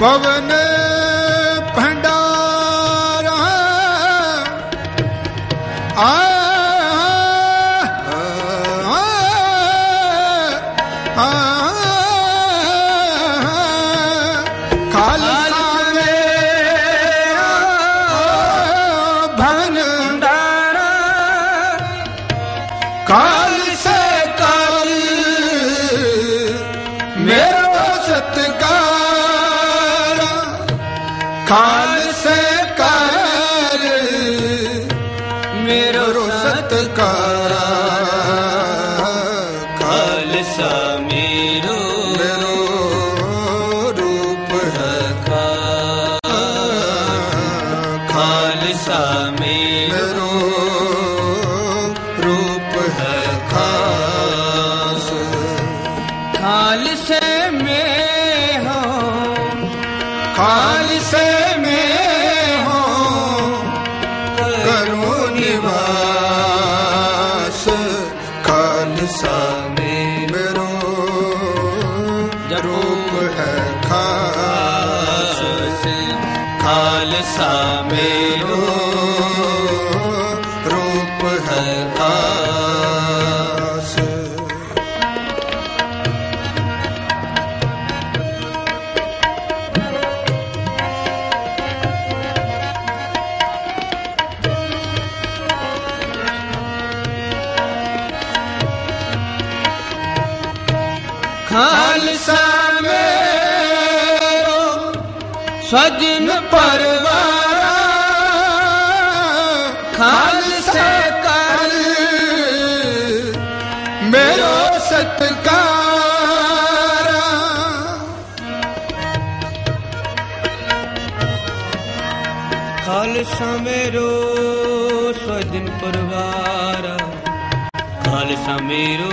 ਪਵਨ ਭੰਡਾਰਾ ਆ ਖਾਲਸਾ ਖਾਲਸੇ ਕਰ ਮੇਰਾ ਸਤਕਾਰ ਖਾਲਸਾ ਮੇਰੋ ਮੇਰੋ ਰੂਪ ਹੈ ਖਾਲਸਾ ਮੇਰੋ ਮੇਰੋ ਰੂਪ ਹੈ ਖਾਸ ਖਾਲਸੇ ਮੇ खास ਖਾਲਸਾ ਮੇਰੋ ਸਜਨ ਪਰ ਖਾਲਸਾ ਮੇਰੋ ਸਜਨ ਪਰਵਾਰਾ। ਖਾਲਸਾ ਮੇਰੋ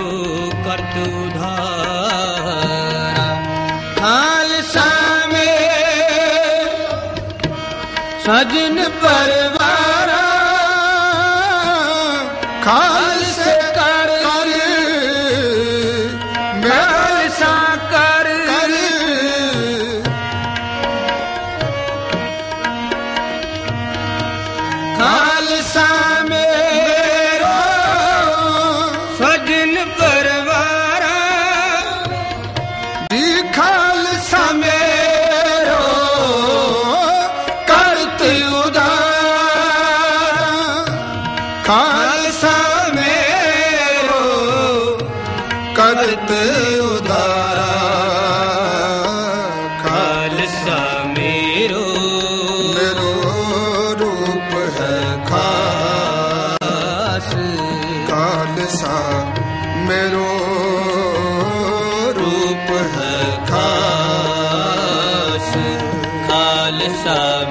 ਕਰਤ ਉਧਾਰਾ। ਖਾਲਸਾ ਮੇ ਸਜਨ ਪਰਵਾਰਾ ਖਾਲਸਾ ਮੇਰੋ ਕਰਤ ਉਦਾਰਾ। ਖਾਲਸਾ ਮੇਰੋ। ਮੇਰੋ ਰੂਪ ਹੈ ਖਾਸ। ਖਾਲਸਾ ਮੇਰੋ ਰੂਪ ਹੈ ਖਾਸ। ਖਾਲਸਾ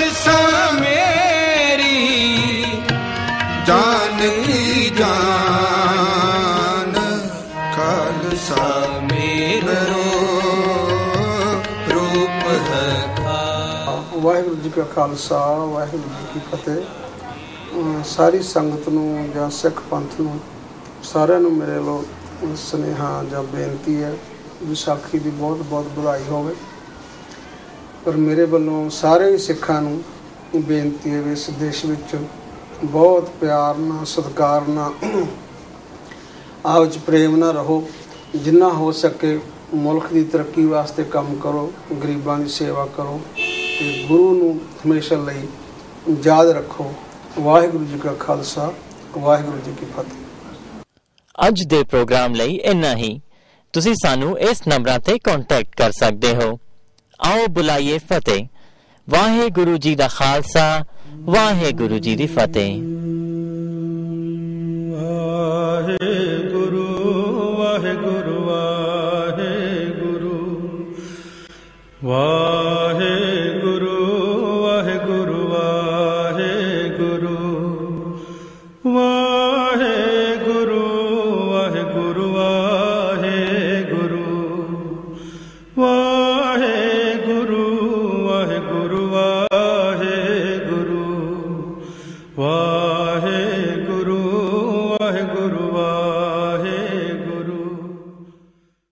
ਖਾਲਸਾ ਮੇਰੀ ਜਾਨ ਕੀ ਜਾਨ। ਖਾਲਸਾ ਮੇਰੋ ਰੂਪ ਹੈ। ਵਾਹਿਗੁਰੂ ਜੀ ਕਾ ਖਾਲਸਾ, ਵਾਹਿਗੁਰੂ ਜੀ ਕੀ ਫਤਿਹ। ਸਾਰੀ ਸੰਗਤ ਨੂੰ ਜਾਂ ਸਿੱਖ ਪੰਥ ਨੂੰ ਸਾਰਿਆਂ ਨੂੰ ਮੇਰੇ ਵੱਲੋਂ ਸੁਨੇਹਾ ਜਾਂ ਬੇਨਤੀ ਹੈ ਵਿਸਾਖੀ ਦੀ ਬਹੁਤ ਬਹੁਤ ਵਧਾਈ ਹੋਵੇ। ਪਰ ਮੇਰੇ ਵੱਲੋਂ ਸਾਰੇ ਸਿੱਖਾਂ ਨੂੰ ਬੇਨਤੀ ਹੈ ਇਸ ਦੇਸ਼ ਵਿੱਚ ਬਹੁਤ ਪਿਆਰ ਨਾਲ, ਸਤਿਕਾਰ ਨਾਲ ਆਪਸ ਪ੍ਰੇਮ ਨਾਲ ਰਹੋ। ਜਿੰਨਾ ਹੋ ਸਕੇ ਮੁਲਕ ਦੀ ਤਰੱਕੀ ਵਾਸਤੇ ਕੰਮ ਕਰੋ, ਗਰੀਬਾਂ ਦੀ ਸੇਵਾ ਕਰੋ ਤੇ ਗੁਰੂ ਨੂੰ ਹਮੇਸ਼ਾ ਲਈ ਯਾਦ ਰੱਖੋ। ਵਾਹਿਗੁਰੂ ਜੀ ਕਾ ਖਾਲਸਾ, ਵਾਹਿਗੁਰੂ ਜੀ ਕੀ ਫਤਿਹ। ਅੱਜ ਦੇ ਪ੍ਰੋਗਰਾਮ ਲਈ ਇੰਨਾ ਹੀ। ਤੁਸੀਂ ਸਾਨੂੰ ਇਸ ਨੰਬਰਾਂ ਤੇ ਕੰਟੈਕਟ ਕਰ ਸਕਦੇ ਹੋ। ਆਓ ਬੁਲਾਈਏ ਫਤਿਹ। ਵਾਹਿਗੁਰੂ ਜੀ ਦਾ ਖਾਲਸਾ ਵਾਹਿਗੁਰੂ ਜੀ ਦੀ ਫਤਿਹ।